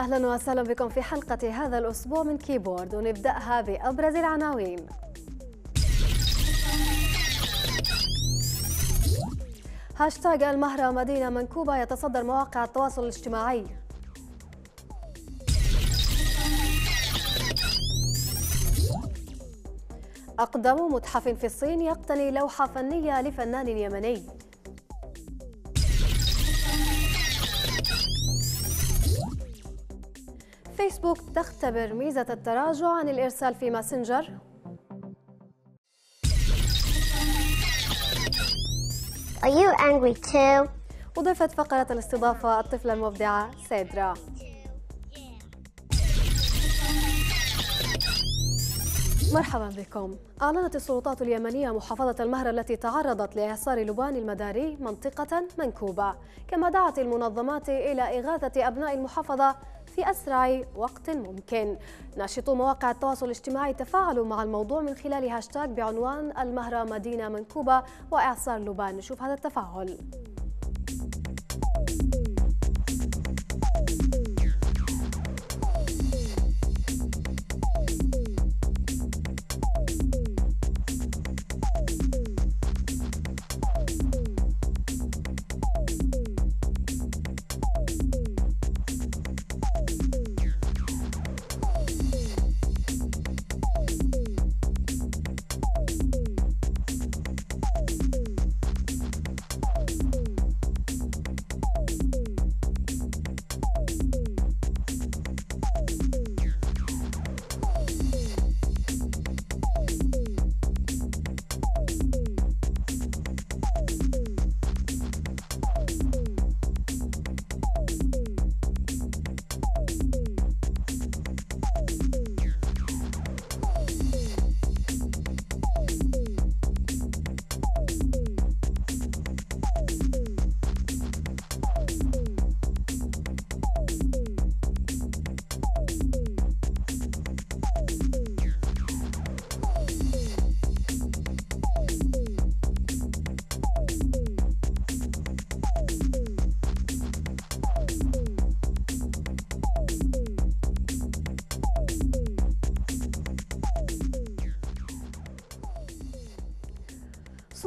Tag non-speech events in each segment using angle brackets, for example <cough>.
أهلا وسهلا بكم في حلقة هذا الأسبوع من كيبورد ونبدأها بأبرز العناوين. هاشتاج المهرة مدينة منكوبة يتصدر مواقع التواصل الاجتماعي. أقدم متحف في الصين يقتني لوحة فنية لفنان يمني. فيسبوك تختبر ميزة التراجع عن الإرسال في ماسنجر Are you angry too? وضيفت فقرة الاستضافة الطفلة المبدعة سيدرا مرحبا بكم. أعلنت السلطات اليمنية محافظة المهر التي تعرضت لإعصار لبان المداري منطقة منكوبة كما دعت المنظمات إلى إغاثة أبناء المحافظة في أسرع وقت ممكن. ناشطو مواقع التواصل الاجتماعي تفاعلوا مع الموضوع من خلال هاشتاج بعنوان المهرة مدينة منكوبة وإعصار لبان نشوف هذا التفاعل.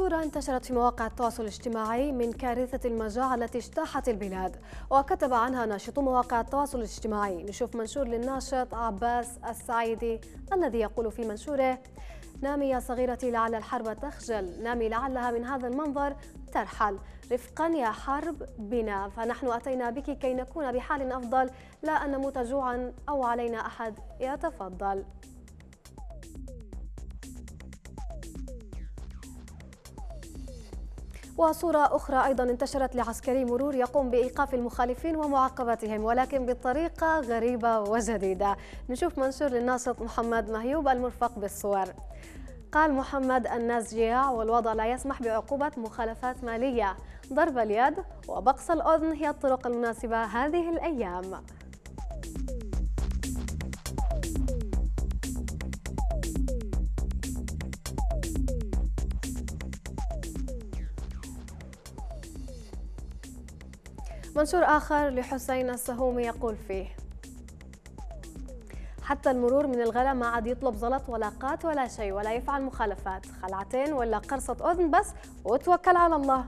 صورة انتشرت في مواقع التواصل الاجتماعي من كارثة المجاعة التي اجتاحت البلاد. وكتب عنها ناشطو مواقع التواصل الاجتماعي نشوف منشور للناشط عباس السعيدي الذي يقول في منشوره نامي يا صغيرتي لعل الحرب تخجل نامي لعلها من هذا المنظر ترحل. رفقا يا حرب بنا فنحن أتينا بك كي نكون بحال أفضل لا أن نموت جوعا أو علينا أحد يتفضل. وصورة أخرى أيضا انتشرت لعسكري مرور يقوم بإيقاف المخالفين ومعاقبتهم ولكن بطريقة غريبة وجديدة. نشوف منشور للناشط محمد مهيوب المرفق بالصور. قال محمد الناس جياع والوضع لا يسمح بعقوبة مخالفات مالية. ضرب اليد وبقص الأذن هي الطرق المناسبة هذه الأيام. منشور آخر لحسين السهومي يقول فيه حتى المرور من الغلا ما عاد يطلب زلط ولا قات ولا شيء ولا يفعل مخالفات خلعتين ولا قرصة أذن بس وتوكل على الله.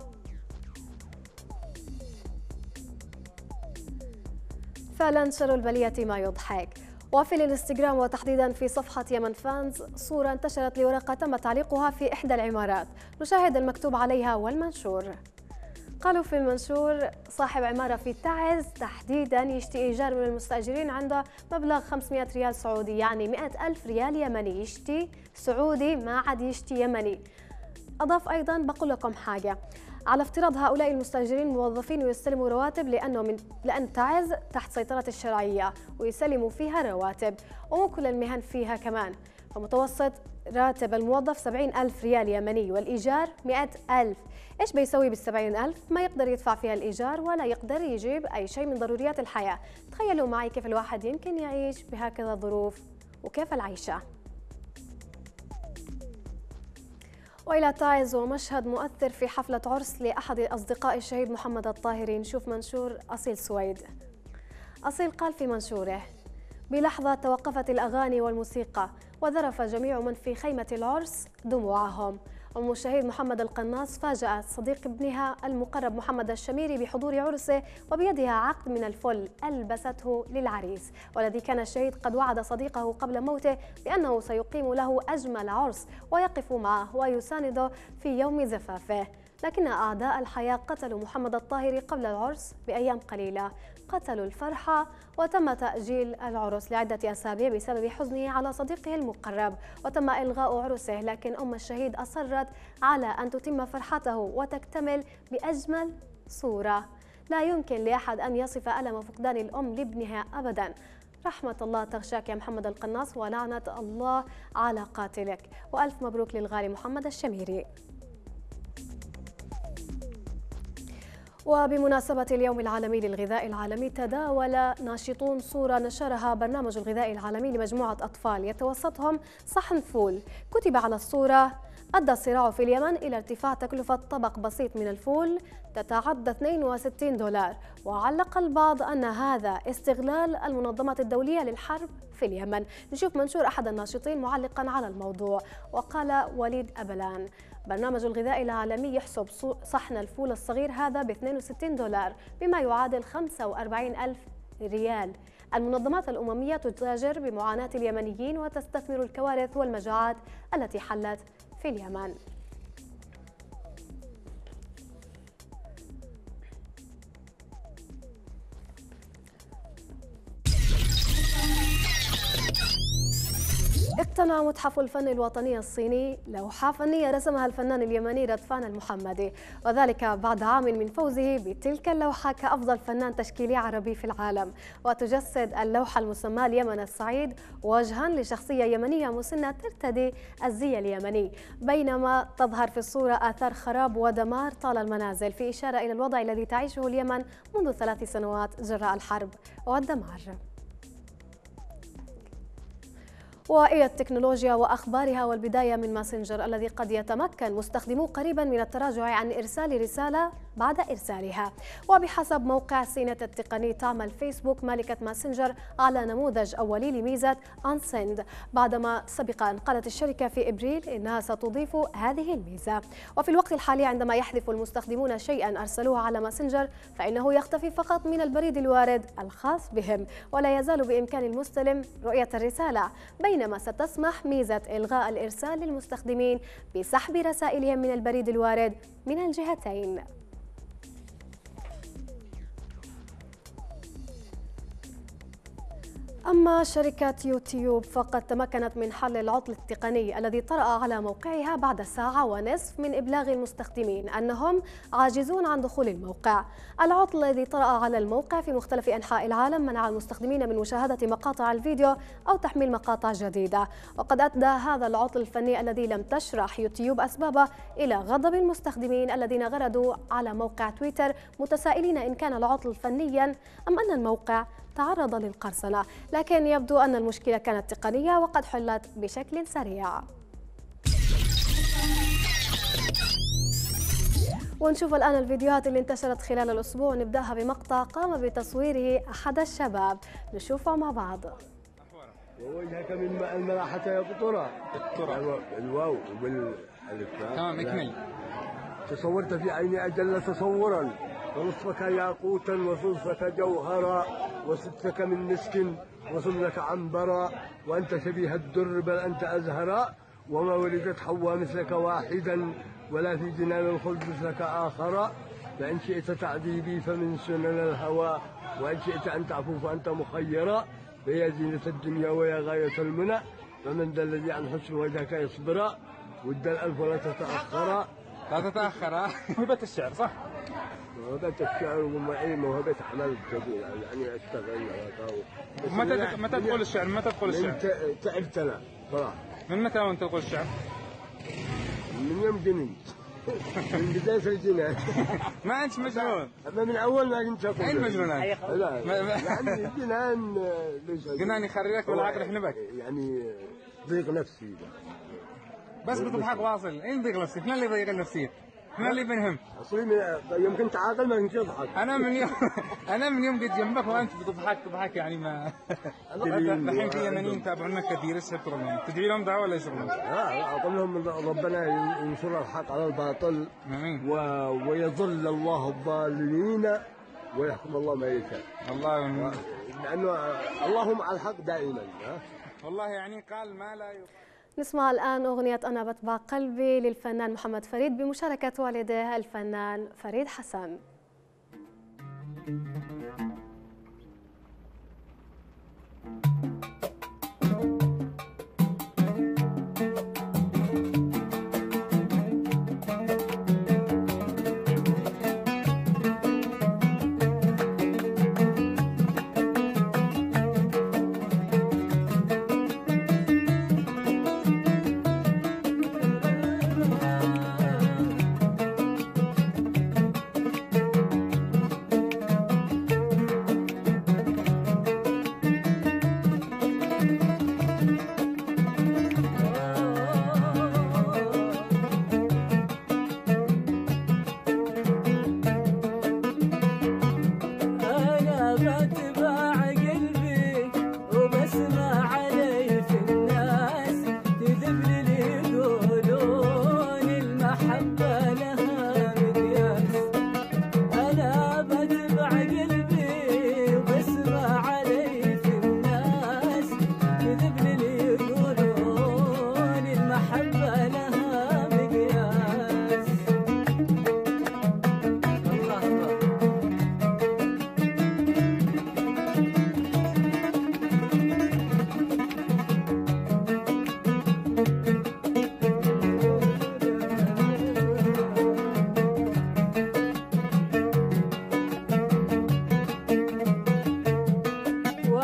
فعلا شر البلية ما يضحك. وفي الانستغرام وتحديدا في صفحة يمن فانز صورة انتشرت لورقة تم تعليقها في إحدى العمارات. نشاهد المكتوب عليها والمنشور. قالوا في المنشور صاحب عمارة في تعز تحديدا يشتي إيجار من المستأجرين عنده مبلغ 500 ريال سعودي يعني 100 ألف ريال يمني. يشتي سعودي ما عاد يشتي يمني. أضاف أيضا بقول لكم حاجة. على افتراض هؤلاء المستأجرين موظفين ويستلموا رواتب لأنه من لأن تعز تحت سيطرة الشرعية ويسلموا فيها رواتب ومو كل المهن فيها كمان. فمتوسط راتب الموظف 70 ألف ريال يمني والإيجار 100 ألف. إيش بيسوي بالسبعين ألف؟ ما يقدر يدفع فيها الإيجار ولا يقدر يجيب أي شيء من ضروريات الحياة. تخيلوا معي كيف الواحد يمكن يعيش بهكذا ظروف وكيف العيشة. وإلى تعز ومشهد مؤثر في حفلة عرس لأحد أصدقاء الشهيد محمد الطاهري. نشوف منشور أصيل سويد. أصيل قال في منشوره بلحظة توقفت الأغاني والموسيقى وذرف جميع من في خيمة العرس دموعهم. أم الشهيد محمد القناص فاجأت صديق ابنها المقرب محمد الشميري بحضور عرسه وبيدها عقد من الفل ألبسته للعريس. والذي كان الشهيد قد وعد صديقه قبل موته بأنه سيقيم له أجمل عرس ويقف معه ويسانده في يوم زفافه. لكن أعداء الحياة قتلوا محمد الطاهري قبل العرس بأيام قليلة. قتلوا الفرحة وتم تأجيل العرس لعدة أسابيع بسبب حزنه على صديقه المقرب وتم إلغاء عرسه لكن أم الشهيد أصرت على أن تتم فرحته وتكتمل بأجمل صورة. لا يمكن لأحد أن يصف ألم فقدان الأم لابنها أبداً. رحمة الله تغشاك يا محمد القناص ولعنة الله على قاتلك. وألف مبروك للغالي محمد الشميري. وبمناسبة اليوم العالمي للغذاء العالمي تداول ناشطون صورة نشرها برنامج الغذاء العالمي لمجموعة أطفال يتوسطهم صحن فول. كتب على الصورة أدى الصراع في اليمن إلى ارتفاع تكلفة طبق بسيط من الفول تتعدى 62 دولار. وعلق البعض أن هذا استغلال المنظمة الدولية للحرب في اليمن. نشوف منشور أحد الناشطين معلقا على الموضوع. وقال وليد أبلان برنامج الغذاء العالمي يحسب صحن الفول الصغير هذا ب 62 دولار بما يعادل 45 ألف ريال. المنظمات الأممية تتاجر بمعاناة اليمنيين وتستثمر الكوارث والمجاعات التي حلت في اليمن. اقتنع متحف الفن الوطني الصيني لوحة فنية رسمها الفنان اليمني ردفان المحمدي. وذلك بعد عام من فوزه بتلك اللوحة كأفضل فنان تشكيلي عربي في العالم. وتجسد اللوحة المسماة اليمن السعيد وجها لشخصية يمنية مسنة ترتدي الزي اليمني. بينما تظهر في الصورة آثار خراب ودمار طال المنازل في إشارة إلى الوضع الذي تعيشه اليمن منذ ثلاث سنوات جراء الحرب والدمار. وإلى التكنولوجيا وأخبارها والبداية من ماسنجر الذي قد يتمكن مستخدموه قريبا من التراجع عن إرسال رسالة بعد إرسالها. وبحسب موقع CNET التقني تعمل فيسبوك مالكة ماسنجر على نموذج أولي لميزة unsend. بعدما سبق أن قالت الشركة في إبريل إنها ستضيف هذه الميزة. وفي الوقت الحالي عندما يحذف المستخدمون شيئا أرسلوه على ماسنجر فإنه يختفي فقط من البريد الوارد الخاص بهم ولا يزال بإمكان المستلم رؤية الرسالة. بينما ستسمح ميزة إلغاء الإرسال للمستخدمين بسحب رسائلهم من البريد الوارد من الجهتين. أما شركة يوتيوب فقد تمكنت من حل العطل التقني الذي طرأ على موقعها بعد ساعة ونصف من إبلاغ المستخدمين أنهم عاجزون عن دخول الموقع. العطل الذي طرأ على الموقع في مختلف أنحاء العالم منع المستخدمين من مشاهدة مقاطع الفيديو أو تحميل مقاطع جديدة. وقد أدى هذا العطل الفني الذي لم تشرح يوتيوب أسبابه إلى غضب المستخدمين الذين غردوا على موقع تويتر متسائلين إن كان العطل فنيا أم أن الموقع تعرض للقرصنة لكن يبدو أن المشكلة كانت تقنية وقد حلت بشكل سريع. ونشوف الآن الفيديوهات اللي انتشرت خلال الأسبوع. نبدأها بمقطع قام بتصويره أحد الشباب. نشوفه مع بعض. ووجهك من الملاحة يقطر الواو وبالالف تمام اكمل. تصورت في عيني أجل تصورا. ونصفك ياقوتا وصلصك جوهرا وستك من مسك وصلك عنبرا وأنت شبيه الدر بل أنت أزهرا وما ولدت حواء مثلك واحدا ولا في جنان الخلد مثلك آخرا فإن شئت تعذيبي فمن سنن الهوى وإن شئت أن تعفو فأنت مخيرا فهي زينة الدنيا ويا غاية المنى فمن ذا الذي عن حسن وجهك يصبرا ود الألف ولا تتأخرا لا تتأخر هبة الشعر صح؟ موهبة الشعر ومعي موهبة عمل جميل يعني اشتغل متى متى تقول الشعر؟ متى تقول الشعر؟ من تعبت أنا صراحة من متى وأنت تقول الشعر؟ من يوم جنيت من بداية الجنان <laughs> ما أنت مجنون أما من أول ما كنت أقول اي المجنون لا انت؟ يعني <laughs> جنان ليش جنان يخرجك والعقل يحلبك يعني ضيق نفسي بس بتضحك واصل اين ضيق نفسك؟ من اللي ضيق النفسية؟ ما اللي بنهم. أصلي يمكن تعاقل ما تضحك أنا من يوم <laughs> أنا من يوم قد جنبك وأنت بتضحك تضحك يعني ما <laughs> <laughs> الحين في يمنيين يتابعونا كثير يسهل تدعي لهم دعوه ولا يشغلون؟ لا أقول لهم ربنا ينصر الحق على الباطل آمين. و... ويضل الله الظالمين ويحكم الله ما يشاء. والله لأنه الله مع الحق دائما والله يعني قال ما لا يقال. نسمع الآن أغنية أنا بتبع قلبي للفنان محمد فريد بمشاركة والده الفنان فريد حسن.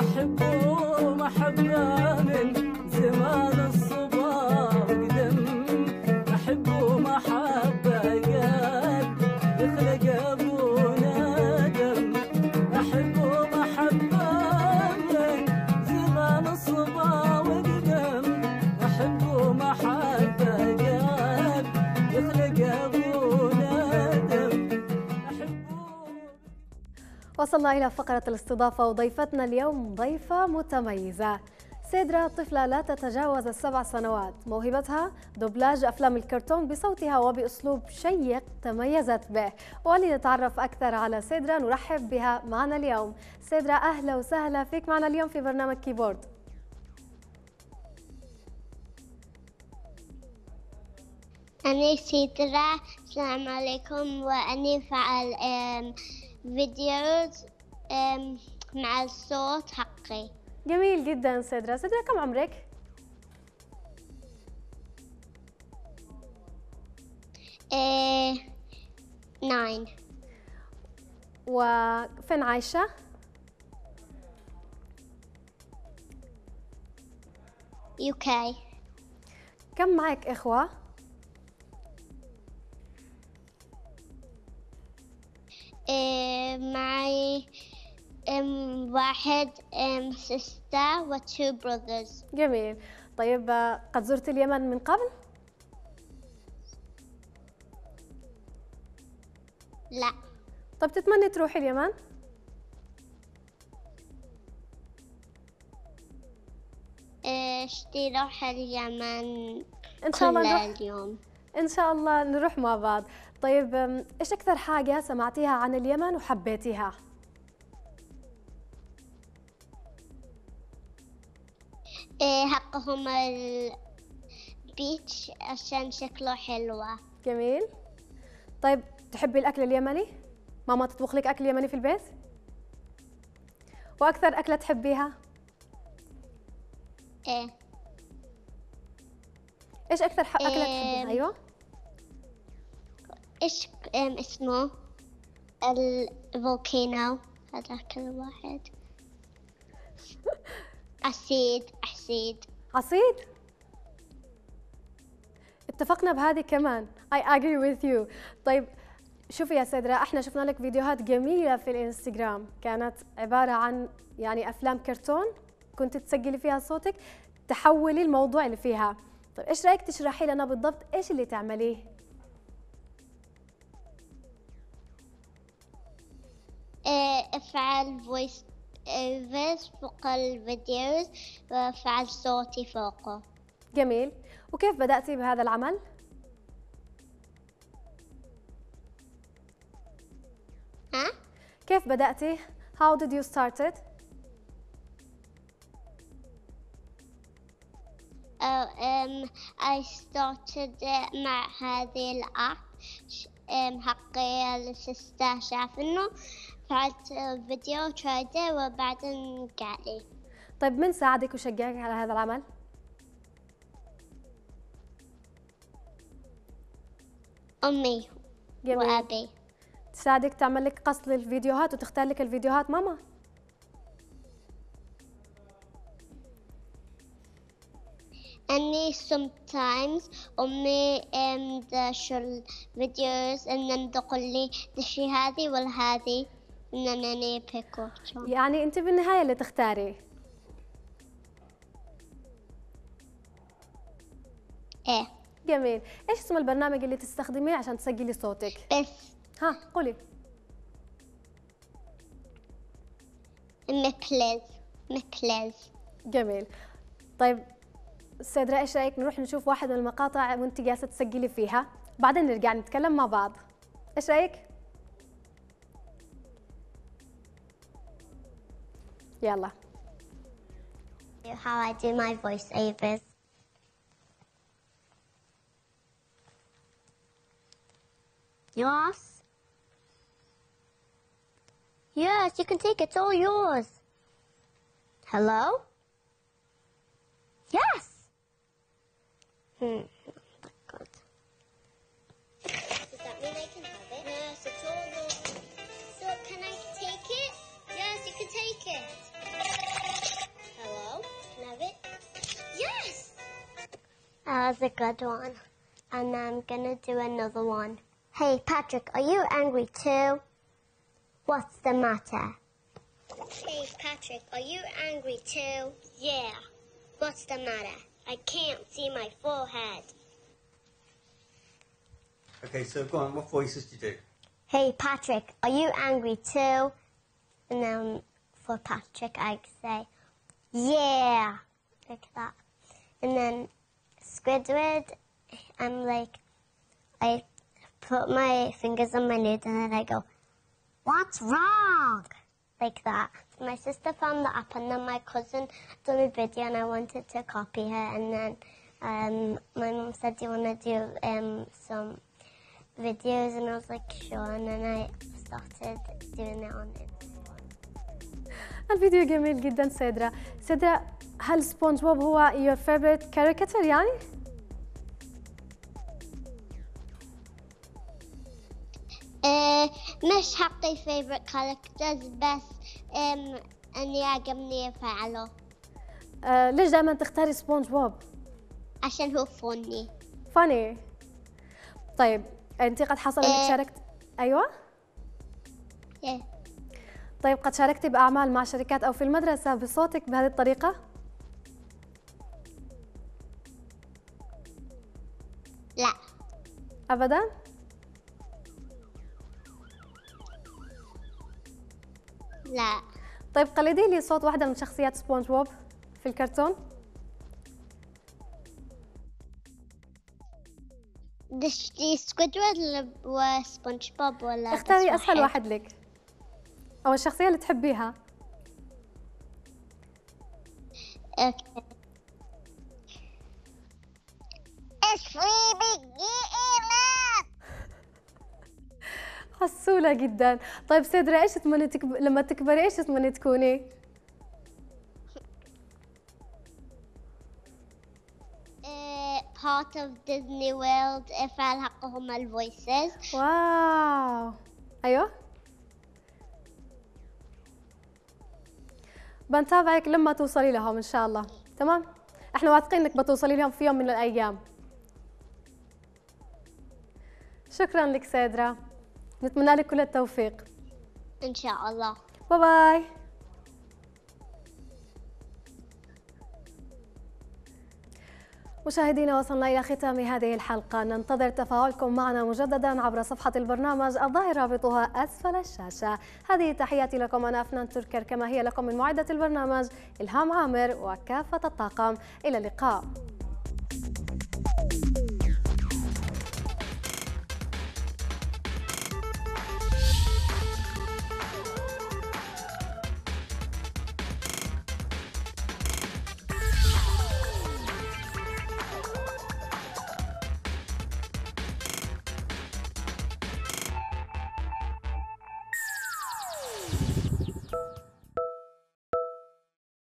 وأحبه محبة وصلنا إلى فقرة الاستضافة وضيفتنا اليوم ضيفة متميزة. سيدرا طفلة لا تتجاوز السبع سنوات. موهبتها دوبلاج أفلام الكرتون بصوتها وبأسلوب شيق تميزت به. ولنتعرف أكثر على سيدرا نرحب بها معنا اليوم. سيدرا أهلا وسهلا فيك معنا اليوم في برنامج كيبورد. أنا سيدرا السلام عليكم. وأني فعل videos مع الصوت حقي جميل جدا سيدرا سيدرا كم عمرك؟ إيه nine وفين عايشة؟ UK كم معك إخوة؟ إيه معي أم، واحد أم sister و two brothers. جميل. طيب آه، قد زرت اليمن من قبل؟ لا. طيب تتمني تروحي اليمن؟ اشتي روح اليمن إن شاء الله نروح اليوم؟ إن شاء الله نروح مع بعض. طيب أم، إيش أكثر حاجة سمعتيها عن اليمن وحبيتيها؟ إيه حقهم البيتش عشان شكله حلوة جميل طيب تحبي الأكل اليمني؟ ماما تطبخ لك أكل يمني في البيت؟ وأكثر أكلة تحبيها؟ إيه إيش أكثر أكلة تحبيها؟ أيوه إيش اسمه؟ الفولكانو. هذاك الواحد. <laughs> أسيد أسيد. عصير اتفقنا بهذه كمان. I agree with you. طيب شوفي يا سيدرا إحنا شفنا لك فيديوهات جميلة في الإنستغرام. كانت عبارة عن يعني أفلام كرتون كنت تسجلي فيها صوتك تحولي الموضوع اللي فيها. طيب إيش رأيك تشرحي لنا بالضبط إيش اللي تعمليه؟ أفعل voice overs فوق ال videos وأفعل صوتي فوقه جميل وكيف بدأتي بهذا العمل؟ ها؟ كيف بدأتي؟ How did you start it? Oh, um, I started مع هذه الأب um, حقي السيستر شاف إنه فعلت فيديو ترايده وبعدين قال لي طيب من ساعدك وشجعك على هذا العمل؟ أمي جميل وأبي تساعدك تعمل لك قص للفيديوهات وتختار لك الفيديوهات ماما؟ أني sometimes أمي um, الفيديوز إن تقول لي دشي هذه ولا هذه إن أنا بيكو يعني أنت بالنهاية اللي تختاري؟ إيه. جميل. إيش اسم البرنامج اللي تستخدميه عشان تسجلي صوتك؟ بس. ها قولي. مكلز مكلز جميل. طيب سيدرا إيش رأيك نروح نشوف واحد من المقاطع وانت جالسه تسجلي فيها؟ بعدين نرجع نتكلم مع بعض. إيش رأيك؟ يلا how I do my voiceovers. Yours? Yes, you can take it. It's all yours. Hello? Yes. Hmm. That was a good one. And I'm gonna do another one. Hey, Patrick, are you angry too? What's the matter? Hey, Patrick, are you angry too? Yeah. What's the matter? I can't see my forehead. Okay, so go on. What voices do you do? Hey, Patrick, are you angry too? And then for Patrick, I say, yeah, like that. And then Squidward, I'm like, I put my fingers on my nose and then I go, what's wrong? Like that. My sister found the app and then my cousin done a video and I wanted to copy her and then um, my mum said, do you want to do um, some videos and I was like sure and then I started doing it on Instagram. الفيديو جميل جدا سيدرا سيدرا هل سبونج بوب هو your favorite caricature يعني؟ Uh, مش حقي favorite characters بس اني عجبني افعله آه ليش دائما تختاري سبونج بوب؟ عشان هو funny funny طيب انت قد حصل انك إيه. شاركت أيوه yeah. طيب قد شاركتي بأعمال مع شركات أو في المدرسة بصوتك بهذه الطريقة؟ لا. ابدا؟ لا. طيب قلدي لي صوت واحدة من شخصيات سبونج بوب في الكرتون. دشتي سكويدورد وسبونج بوب ولا اختاري بس اسهل واحد لك. أو الشخصية اللي تحبيها؟ أسوي <laughs> حسولة جدا. طيب سيدرا إيش تتمني تكب... لما تكبري إيش تتمني تكوني؟ <laughs> part of Disney World أفعل حقهم ال voices wow. أيوه. بنتابعك لما توصلي لهم إن شاء الله. تمام؟ إحنا واثقين إنك بتوصلي لهم في يوم من الأيام. شكرا لك سيدرا. نتمنى لك كل التوفيق. إن شاء الله. باي باي. مشاهدينا وصلنا إلى ختام هذه الحلقة. ننتظر تفاعلكم معنا مجددا عبر صفحة البرنامج الظاهر رابطها أسفل الشاشة. هذه تحياتي لكم أنا أفنان تركر كما هي لكم من معدة البرنامج إلهام عامر وكافة الطاقم. إلى اللقاء.